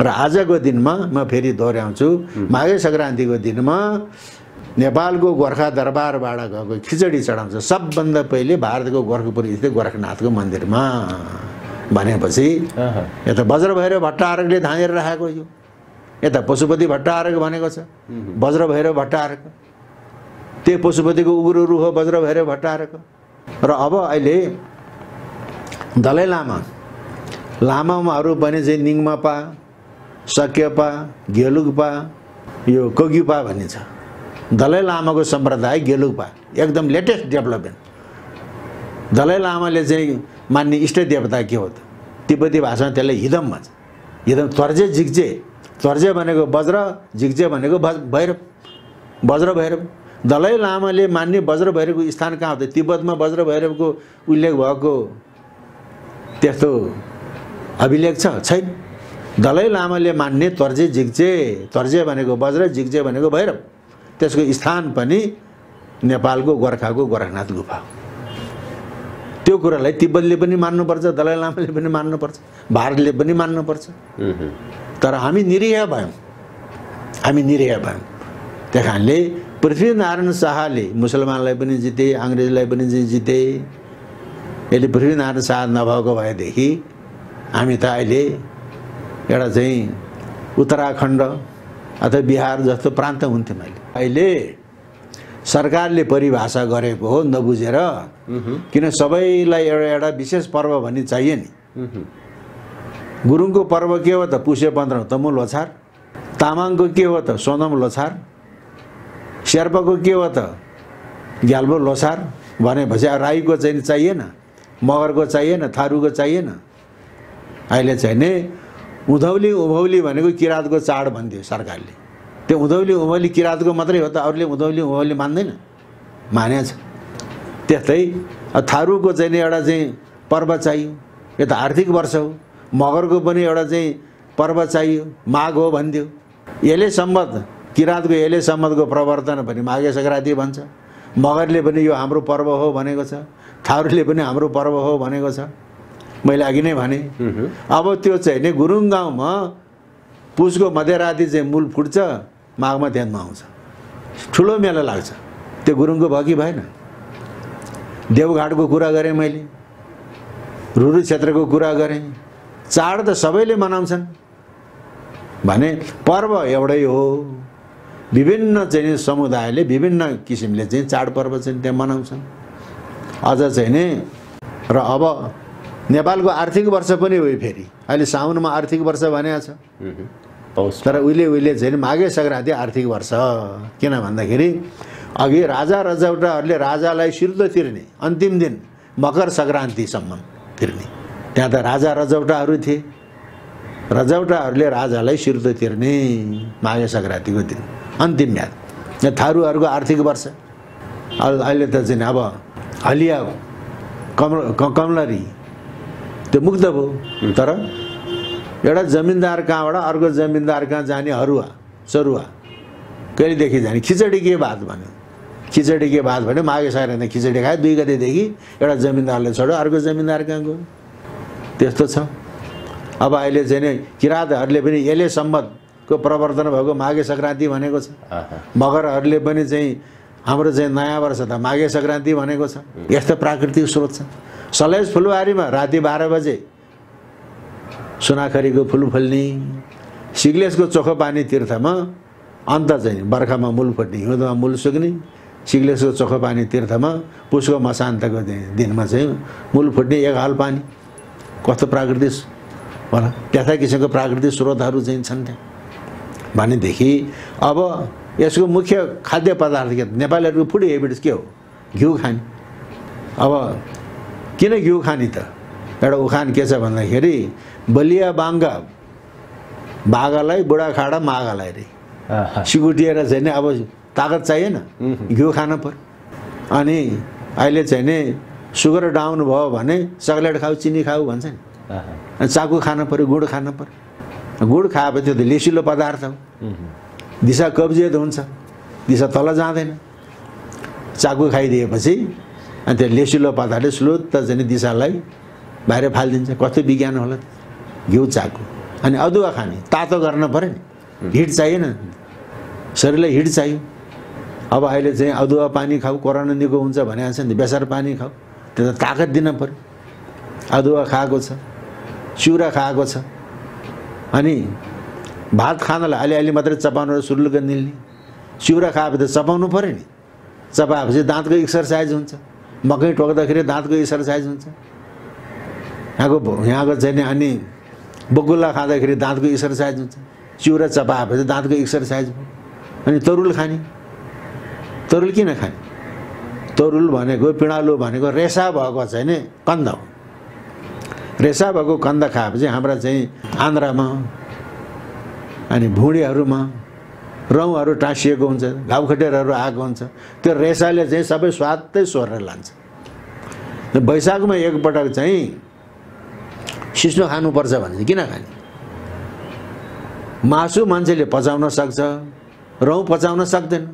र आजको दिनमा म फेरि दोहोऱ्याउँछु। माघे सङ्क्रान्तिको दिनमा नेपालको गोर्खा दरबारबाट गएको खिचडी चढाउँछ। सबभन्दा पहिले भारतको गोर्खपुर स्थित गोरखनाथको मन्दिरमा। भनेपछि। यता वज्रभैरव भट्टारकले धानेर राखेको यो। यता पशुपति भट्टारक भनेको छ। वज्रभैरव भट्टारक। त्यही पशुपतिको उग्रो रूप हो वज्रभैरव भट्टारक। र अब अहिले दलाई लामा। लामाहरू पनि चाहिँ निङमापा सक्यपा गेलुगपा यो कोग्युपा भनिन्छ। दलाई लामाको सम्प्रदाय गेलुगपा एकदम लेटेस्ट डेभलपमेन्ट। दलाई लामाले चाहिँ मान्ने इष्ट देवता के हो त? तिब्बती भाषामा त्यसलाई हिदम भन्छ। हिदम तर्जे झिक्जे तर्जे भनेको वज्र झिक्जे भनेको भैरव। वज्र भैरव। दलाई लामाले मान्ने वज्र भैरवको स्थान कहाँ हो त? तिब्बतमा वज्र भैरवको उल्लेख भएको त्यस्तो अभिलेख छ? छैन। दलाई लामाले मान्ने तर्जे झिक्जे तर्जे भनेको वज्र झिक्जे भनेको भैरव। त्यसको स्थान पनि नेपालको गोर्खाको गोरखनाथ गुफा त्यो कुरालाई तिब्बतले पनि मान्नुपर्छ दलाई लामाले पनि मान्नुपर्छ भारतले पनि मान्नुपर्छ। तर हामी निरीह भयौँ। हामी निरीह भयौँ। त्यही कारणले पृथ्वीनारायण शाहले मुसलमानलाई पनि जिते अङ्ग्रेजलाई पनि जिते। यसले पृथ्वीनारायण शाह नभएको भएदेखि हामी त अहिले एउटा चाहिँ उत्तराखण्ड अथवा बिहार जस्तो प्रान्त हुन्थ्यौँ अहिले अहिले सरकारले परिभाषा गरेको हो नबुझेर किन सबैलाई एउटा एउटा विशेष पर्व भन्ने चाहियो नि। गुरुङको पर्व के हो त? पुष्य पन्ध्र तमु लोछार तामाङको के हो त? सोनम लोछार शेर्पाको के हो त? ग्याल्बो लोछार भनेपछि अब राईको चाहिँ चाहिएन मगरको चाहिएन थारूको चाहिएन। अहिले चाहिँ नि उधौली उभौली भनेको किराँतको चाड भन्थ्यो सरकारले। त्यो उधौली उभौली किराँतको मात्रै हो त अरूले उधौली उभौली मान्दैन। मानेको छ। त्यस्तै थारूको चाहिँ नि एउटा चाहिँ पर्व चाहियो। यो त आर्थिक वर्ष हो। मगरको पनि एउटा चाहिँ पर्व चाहियो। माघ हो भन्थ्यो। यसले सम्मत किराँतको यसले सम्मतको प्रवर्तन पनि माघे सङ्क्रान्ति भन्छ। मगरले पनि यो हाम्रो पर्व हो भनेको छ। थारूले पनि हाम्रो पर्व हो भनेको छ। मैले अघि नै भने। अब त्यो चाहिँ नि गुरुङ गाउँमा पुसको मध्यराति चाहिँ मूल फुट्छ माघमा ध्यानमा आउँछ। ठुलो मेला लाग्छ। त्यो गुरुङको भयो कि भएन। देवघाटको कुरा गरेँ मैले। रुरु क्षेत्रको कुरा गरेँ। चाड त सबैले मनाउँछन्। भने पर्व एउटै हो। विभिन्न चाहिँ समुदायले विभिन्न किसिमले चाहिँ चाडपर्व चाहिँ त्यहाँ मनाउँछन्। अझ चाहिँ नि र अब नेपालको आर्थिक वर्ष पनि हो फेरि। अहिले साउनमा आर्थिक वर्ष भनेको छ। तर उहिले उहिले चाहिँ नि माघे सङ्क्रान्ति आर्थिक वर्ष। किन भन्दाखेरि अघि राजा रजौटाहरूले राजालाई सिर्दो तिर्ने अन्तिम दिन मकर सङ्क्रान्तिसम्म तिर्ने। त्यहाँ त राजा रजौटाहरू थिए। रजौटाहरूले राजालाई सिर्दो तिर्ने माघे सङ्क्रान्तिको दिन अन्तिम याद। यहाँ थारूहरूको आर्थिक वर्ष। अहिले त चाहिँ अब हलिया कमल क- कमलरी त्यो मुक्त भयो। तर एउटा जमिनदार कहाँबाट अर्को जमिनदार कहाँ जाने हरुवा चरुवा कहिलेदेखि जाने? खिचडी के भात भन्यो? खिचडी के भात भन्यो? माघे सङ्क्रान्ति खिचडी खायो। दुई गतेदेखि एउटा जमिनदारले छोड्यो अर्को जमिनदार कहाँ गयो? त्यस्तो छ। अब अहिले चाहिँ नि किराँतहरूले पनि यसले सम्मतको प्रवर्तन भएको माघे सङ्क्रान्ति भनेको छ। मगरहरूले पनि चाहिँ हाम्रो चाहिँ नयाँ वर्ष त माघे सङ्क्रान्ति भनेको छ। यस्तो प्राकृतिक स्रोत छ। सलेज फुलबारीमा राति बाह्र बजे सुनाखरीको फुल फुल्ने सिग्लेसको चोखो पानी तीर्थमा अन्त चाहिँ बर्खामा मूल फुट्ने हिउँदमा मूल सुक्ने सिग्लेसको चोखो पानी तीर्थमा पुसको मसान्तको दिन- दिनमा चाहिँ मूल फुट्ने एक हाल पानी। कस्तो प्राकृतिक होला त्यस्ता किसिमको प्राकृतिक स्रोतहरू चाहिँ छन् त्यहाँ। भनेदेखि अब यसको मुख्य खाद्य पदार्थ के नेपालीहरूको फुड हेबिट्स के हो? घिउ खाने। अब किन घिउ खाने त? एउटा उखान के छ भन्दाखेरि बलिया बाङ्गा बाघालाई बुढाखाडा माघालाई रे। सिकुटिएर चाहिँ नि अब तागत चाहिएन। घिउ खान पर्यो अनि अहिले चाहिँ नि सुगर डाउन भयो भने चक्लेट खाऊ चिनी खाऊ भन्छ नि। अनि चाकु खानु पऱ्यो गुड खानु पऱ्यो। गुड खाएपछि त्यो त लेसिलो पदार्थ हो। दिशा कब्जियत हुन्छ। दिशा तल जाँदैन। चाकु खाइदिएपछि अनि त्यो लेसिलो स्लो त चाहिँ नि दिशालाई बाहिर फालिदिन्छ। कस्तो विज्ञान होला? घिउ चाकु। अनि अदुवा खाने। तातो गर्न पऱ्यो नि। हिट चाहिएन। शरीरलाई हिट चाहियो। अब अहिले चाहिँ अदुवा पानी खाऊ कोरोना निको हुन्छ भनेको छ नि बेसार पानी खाऊ। त्यो त ताकत दिन पऱ्यो। अदुवा खाएको छ। चिउरा खाएको छ। अनि भात खानलाई अलिअलि मात्रै चपाउनु सुरुलुक निल्ने। चिउरा खाएपछि त चपाउनु पऱ्यो नि। चपाएपछि दाँतको एक्सर्साइज हुन्छ। मकै टोक्दाखेरि दाँतको एक्सर्साइज हुन्छ। यहाँको यहाँको चाहिँ अनि बगुल्ला खाँदाखेरि दाँतको एक्सर्साइज हुन्छ। चिउरा चपाएपछि दाँतको एक्सर्साइज भयो अनि तरुल खाने। तरुल किन खाने? तरुल भनेको पिँडालु भनेको रेसा भएको चाहिँ नि कन्द हो। रेसा भएको कन्द खाएपछि हाम्रा चाहिँ आन्द्रामा अनि भुँडीहरूमा रौँहरू टाँसिएको हुन्छ घाउखटेरहरू आएको हुन्छ। त्यो रेसाले चाहिँ सबै स्वादै सोरेर लान्छ। वैशाखमा एकपटक चाहिँ सिस्नो खानुपर्छ भने किन खाने? मासु मान्छेले पचाउन सक्छ रौँ पचाउन सक्दैन।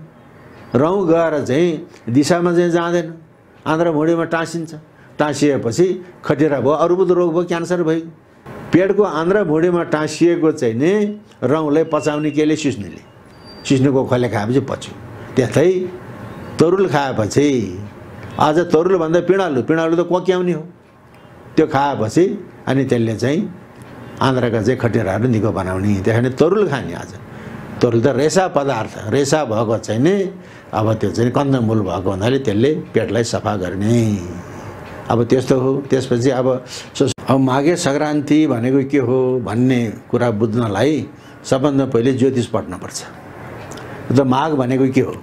रौँ गएर चाहिँ दिशामा चाहिँ जाँदैन। आन्द्रा भुँडीमा टाँसिन्छ। टाँसिएपछि खटिरा भयो अरूबुद रोग भयो क्यान्सर भयो। पेटको आन्द्रा भुँडीमा टाँसिएको चाहिँ नि रौँलाई पचाउने केले सिस्नुले। सिस्नुको खले खाएपछि पच्यो। त्यस्तै तरुल खाएपछि अझ तरुलभन्दा पिँडालु पिँडालु त कोक्याउने हो। त्यो खाएपछि अनि त्यसले चाहिँ आन्द्राका चाहिँ खटिराहरू निको बनाउने। त्यस कारण तरुल खाने आज। तरुल त रेसा पदार्थ रेसा भएको चाहिँ नि अब त्यो चाहिँ कन्दमूल भएको हुनाले त्यसले पेटलाई सफा गर्ने। अब त्यस्तो हो। त्यसपछि अब अब माघे सङ्क्रान्ति भनेको के हो भन्ने कुरा बुझ्नलाई सबभन्दा पहिले ज्योतिष पढ्नुपर्छ। त माघ भनेको के हो?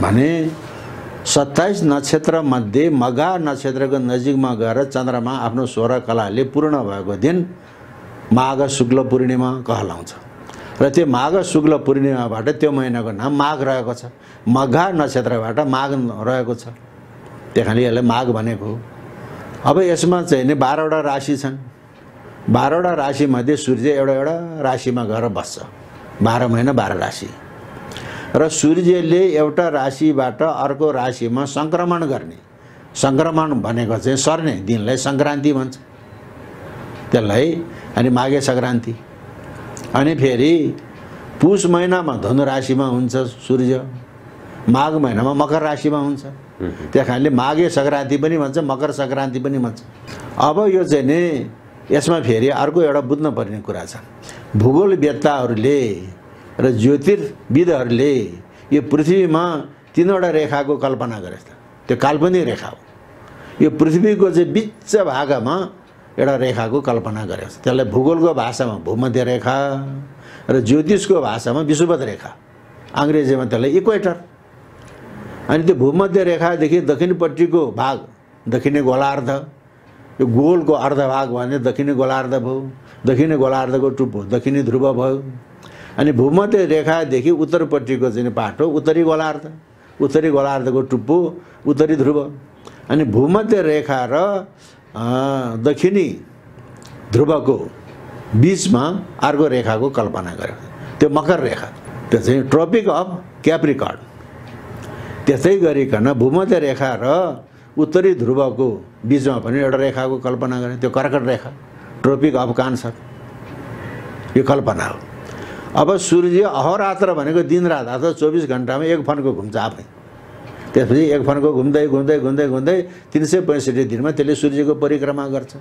भने सत्ताइस नक्षत्रमध्ये मघा नक्षत्रको नजिकमा गएर चन्द्रमा आफ्नो स्वर कलाले पूर्ण भएको दिन माघ शुक्ल पूर्णिमा कहलाउँछ। र त्यो माघ शुक्ल पूर्णिमाबाट त्यो महिनाको नाम माघ रहेको छ। मघा नक्षत्रबाट माघ रहेको छ। त्यही कारणले यसलाई माघ भनेको हो। अब यसमा चाहिँ नि बाह्रवटा राशि छन्। बाह्रवटा राशिमध्ये सूर्य एउटा एउटा राशिमा गएर बस्छ। बाह्र महिना बाह्र राशि। र सूर्यले एउटा राशिबाट अर्को राशिमा सङ्क्रमण गर्ने। सङ्क्रमण भनेको चाहिँ सर्ने दिनलाई सङ्क्रान्ति भन्छ। त्यसलाई अनि माघे सङ्क्रान्ति। अनि फेरि पुष महिनामा धनु राशिमा हुन्छ सूर्य। माघ महिनामा मकर राशिमा हुन्छ। त्यस कारणले माघे सङ्क्रान्ति पनि भन्छ मकर सङ्क्रान्ति पनि भन्छ। अब यो चाहिँ नि यसमा फेरि अर्को एउटा बुझ्नुपर्ने कुरा छ। भूगोलवेत्ताहरूले र ज्योतिर्विदहरूले यो पृथ्वीमा तिनवटा रेखाको कल्पना गरेछ। त्यो काल्पनिक रेखा हो। यो पृथ्वीको चाहिँ बिच भागमा एउटा रेखाको कल्पना गरेको छ त्यसलाई भूगोलको भाषामा भूमध्य रेखा र ज्योतिषको भाषामा विषुवत रेखा। अङ्ग्रेजीमा त्यसलाई इक्वेटर। अनि त्यो भूमध्य रेखादेखि दक्षिणपट्टिको भाग दक्षिणी गोलार्ध। यो गोलको अर्धभाग भने दक्षिणी गोलार्ध भयो दक्षिणी गोलार्धको टुप्पो दक्षिणी ध्रुव भयो। अनि भूमध्य रेखादेखि उत्तरपट्टिको चाहिँ पाटो उत्तरी गोलार्ध उत्तरी गोलार्धको टुप्पो उत्तरी ध्रुव। अनि भूमध्य रेखा र दक्षिणी ध्रुवको बिचमा अर्को रेखाको कल्पना गर्यो। त्यो मकर रेखा। त्यो चाहिँ ट्रोपिक अफ क्याप्रिकर्ड त्यस्तै गरिकन भूमध्य रेखा र उत्तरी ध्रुवको बिचमा पनि एउटा रेखाको कल्पना गरे त्यो कर्कट रेखा ट्रोपिक अफ कान्सर यो कल्पना हो। अब सूर्य अहोरात्र भनेको दिनरात अथवा चौबिस घन्टामा एक फनको घुम्छ आफै। त्यसपछि एक फनको घुम्दै घुम्दै घुम्दै घुम्दै तिन सय पैँसठी दिनमा त्यसले सूर्यको परिक्रमा गर्छ।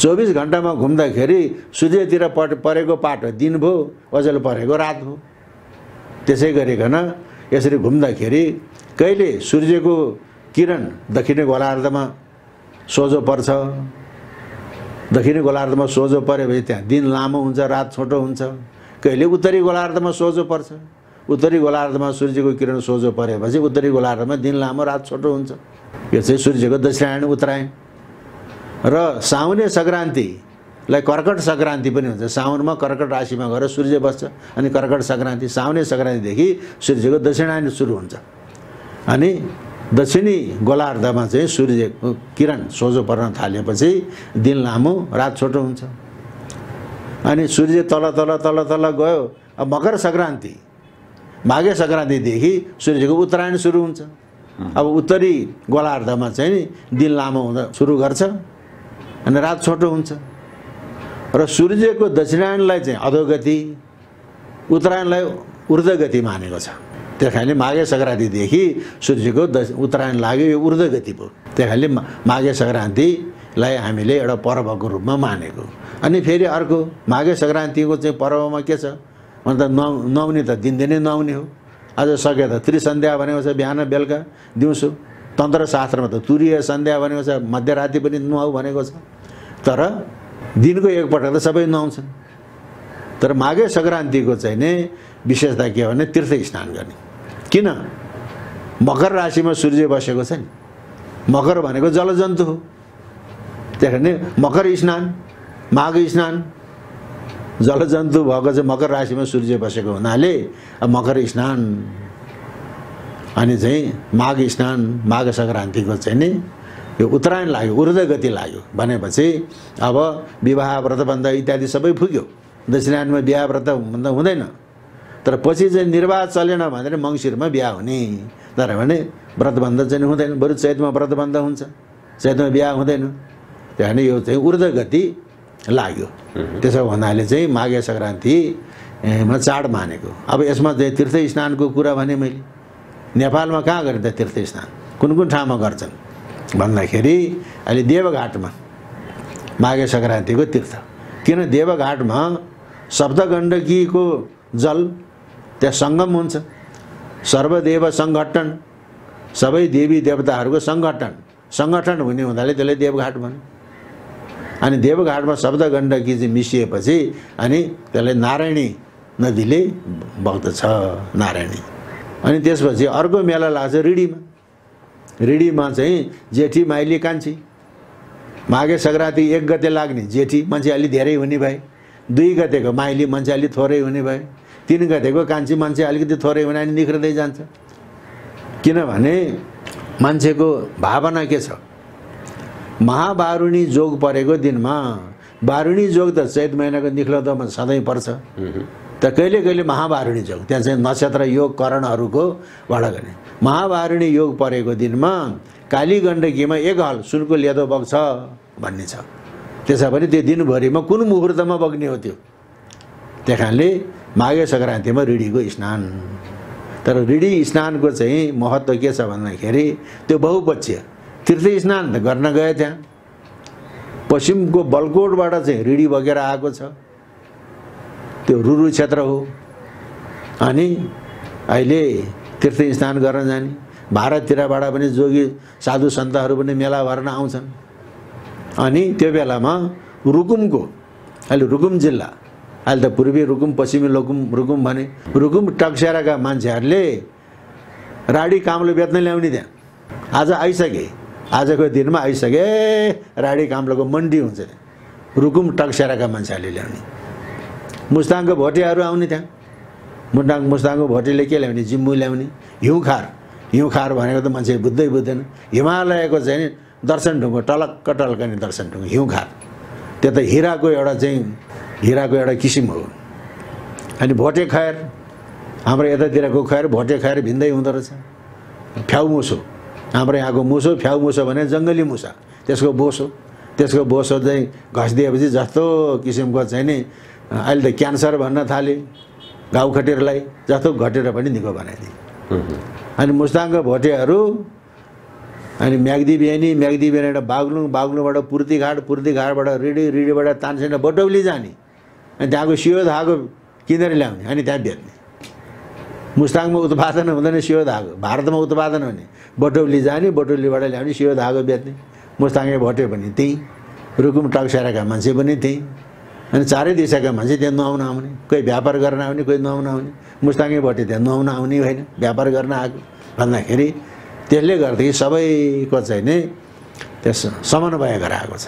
चौबिस घन्टामा घुम्दाखेरि सूर्यतिर पट परेको पाटो दिन भयो ओजेल परेको रात भयो। त्यसै गरिकन यसरी घुम्दाखेरि कहिले सूर्यको किरण दक्षिणी गोलार्धमा सोझो पर्छ दक्षिणी गोलार्धमा सोझो पऱ्यो भने त्यहाँ दिन लामो हुन्छ रात छोटो हुन्छ। कहिले उत्तरी गोलार्धमा सोझो पर्छ? उत्तरी गोलार्धमा सूर्यको किरण सोझो परेपछि उत्तरी गोलार्धमा दिन लामो रात छोटो हुन्छ। यो चाहिँ सूर्यको दक्षिणायन उत्तरायण। र साउने सङ्क्रान्तिलाई कर्कट सङ्क्रान्ति पनि हुन्छ। साउनमा कर्कट राशिमा गएर सूर्य बस्छ अनि कर्कट सङ्क्रान्ति साउने सङ्क्रान्तिदेखि सूर्यको दक्षिणायन सुरु हुन्छ। अनि दक्षिणी गोलार्धमा चाहिँ सूर्यको किरण सोझो पर्न थालेपछि दिन लामो रात छोटो हुन्छ। अनि सूर्य तल तल तल तल गयो। अब मकर सङ्क्रान्ति। माघे सङ्क्रान्तिदेखि सूर्यको उत्तरायण सुरु हुन्छ। अब उत्तरी गोलार्धमा चाहिँ दिन लामो हुँदा सुरु गर्छ अनि रात छोटो हुन्छ। र सूर्यको दक्षिणायनलाई चाहिँ अधोगति उत्तरायणलाई ऊर्ध्वगति मानेको छ। त्यस कारणले माघे सङ्क्रान्तिदेखि सूर्यको दस उत्तरायण लाग्यो यो ऊर्ध्वगति भयो त्यस कारणले माघे सङ्क्रान्तिलाई हामीले एउटा पर्वको रूपमा मानेको। अनि फेरि अर्को माघे सङ्क्रान्तिको चाहिँ पर्वमा के छ? अन्त नुहाउ नुहाउने त दिनदिनै नुहाउने हो। आज सक्यो त त्रिसन्ध्या भनेको छ बिहान बेलुका दिउँसो। तन्त्रशास्त्रमा त तुरीय सन्ध्या भनेको छ मध्यराति पनि नुहाउ भनेको छ। तर दिनको एकपटक त सबै नुहाउँछन्। तर माघे सङ्क्रान्तिको चाहिँ नै विशेषता के हो भने तीर्थ स्नान गर्ने। किन? मकर राशिमा सूर्य बसेको छ नि। मकर भनेको जलजन्तु हो। त्यही कारण मकर स्नान माघ स्नान जलजन्तु भएको चाहिँ मकर राशिमा सूर्य बसेको हुनाले मकर स्नान अनि चाहिँ माघ स्नान माघ सङ्क्रान्तिको चाहिँ नि यो उत्तरायण लाग्यो ऊर्ध्व गति लाग्यो भनेपछि अब विवाह व्रतबन्ध इत्यादि सबै पुग्यो। दक्षिणायनमा बिहा व्रत भन्दा हुँदैन। तर पछि चाहिँ निर्वाह चलेन भनेर मङ्सिरमा बिहा हुने। तर भने व्रतबन्ध चाहिँ हुँदैन। बरु चैतमा व्रतबन्ध हुन्छ। चैतमा बिहा हुँदैन। कारण यो चाहिँ ऊर्ध्व गति लाग्यो त्यसो भन्नाले चाहिँ माघे सङ्क्रान्तिमा चाड मानेको। अब यसमा चाहिँ तीर्थ स्नानको कुरा भने मैले। नेपालमा कहाँ गर्ने त तीर्थ स्नान कुन कुन ठाउँमा गर्छन्? भन्दाखेरि अहिले देवघाटमा माघे सङ्क्रान्तिको तीर्थ। किन देवघाटमा सप्तगण्डकीको जल त्यहाँ सङ्गम हुन्छ। सर्वदेव सङ्गठन सबै देवी देवताहरूको सङ्गठन सङ्गठन हुने हुनाले त्यसलाई देवघाट भन्यो। अनि देवघाटमा शब्दगण्डकी चाहिँ मिसिएपछि अनि त्यसलाई नारायणी नदीले बग्दछ नारायणी। अनि त्यसपछि अर्को मेला लाग्छ रिडीमा। रिडीमा चाहिँ जेठी माइली कान्छी। माघे सङ्क्रान्ति एक गते लाग्ने। जेठी मान्छे अलि धेरै हुने भए। दुई गतेको माइली मान्छे अलिक थोरै हुने भए। तिन गतेको कान्छी मान्छे अलिकति थोरै हुने अनि निख्रिँदै जान्छ। किनभने मान्छेको भावना के छ? महाबारुणी जोग परेको दिनमा बारुणी जोग त चैत महिनाको निक्लदोमा सधैँ पर्छ। त कहिले कहिले महाबारुणी जोग त्यहाँ चाहिँ नक्षत्र योग करणहरूको बाट गर्ने। महाबारुणी योग परेको दिनमा काली गण्डकीमा एक हल सुनको लेदो बग्छ भन्ने छ। त्यसो भने त्यो दिनभरिमा कुन मुहुर्तमा बग्ने हो त्यो? त्यही कारणले माघे सङ्क्रान्तिमा ऋढीको स्नान। तर ऋढी स्नानको चाहिँ महत्त्व के छ भन्दाखेरि त्यो बहुपक्षीय। तीर्थ स्नान गर्न गए त्यहाँ। पश्चिमको बलकोटबाट चाहिँ ऋढी बगेर आएको छ। त्यो रुरु क्षेत्र हो। अनि अहिले तीर्थ स्नान गर्न जाने। भारततिरबाट पनि जोगी साधु सन्तहरू पनि मेला भर्न आउँछन्। अनि त्यो बेलामा रुकुमको अहिले रुकुम जिल्ला अहिले त पूर्वी रुकुम पश्चिमी रुकुम रुकुम भने रुकुम टक्स्याराका मान्छेहरूले राडी कामले बेच्न ल्याउने त्यहाँ। आज आइसके। आजको दिनमा आइसके राडी काम्लोको मन्डी हुन्छ रुकुम टक्स्याराका मान्छेहरूले ल्याउने। मुस्ताङको भोटेहरू आउने त्यहाँ। मुस्ताङ मुस्ताङको भोटेले के ल्याउने? जिम्बु ल्याउने। हिउँखार हिउँखार भनेको त मान्छे बुझ्दै बुझ्दैन हिमालयको चाहिँ नि दर्शन ढुङ्गो टलक्क टल्कने दर्शन ढुङ्गो हिउँखार त्यो त हिराको एउटा चाहिँ हिराको एउटा किसिम हो। अनि भोटे खयर हाम्रो यतातिरको खयर भोटे खयर भिन्दै हुँदो रहेछ। फ्याउ मुसो। हाम्रो यहाँको मुसो फ्याउ मुसो भने जङ्गली मुसा। त्यसको बोसो त्यसको बोसो चाहिँ घसिदिएपछि जस्तो किसिमको चाहिँ नि अहिले त क्यान्सर भन्न थाले घाउ खटेरलाई जस्तो घटेर पनि निको बनाइदिए। अनि मुस्ताङको भोटेहरू अनि म्याग्दी बिहानी म्याग्दी बिहानीबाट बाग्लुङ बाग्लुङबाट पूर्तिघाट पूर्तिघाटबाट रिडी रिडीबाट तानसेन बटौली जाने। अनि त्यहाँको सियो धागो किनेर ल्याउने अनि त्यहाँ बेच्ने। मुस्ताङमा उत्पादन हुँदैन सियो धागो। भारतमा उत्पादन हुने। बटौली जाने बटौलीबाट ल्याउने सियो धागो बेच्ने मुस्ताङे भोटे पनि त्यहीँ रुकुम टक्सारेका मान्छे पनि त्यहीँ अनि चारै दिशाका मान्छे त्यहाँ नुहाउन आउने कोही व्यापार गर्न आउने कोही नुहाउन आउने मुस्ताङे भोटे त्यहाँ नुहाउन आउने होइन व्यापार गर्न आएको भन्दाखेरि त्यसले गर्दाखेरि सबैको चाहिँ नै त्यस समन्वय गराएको छ।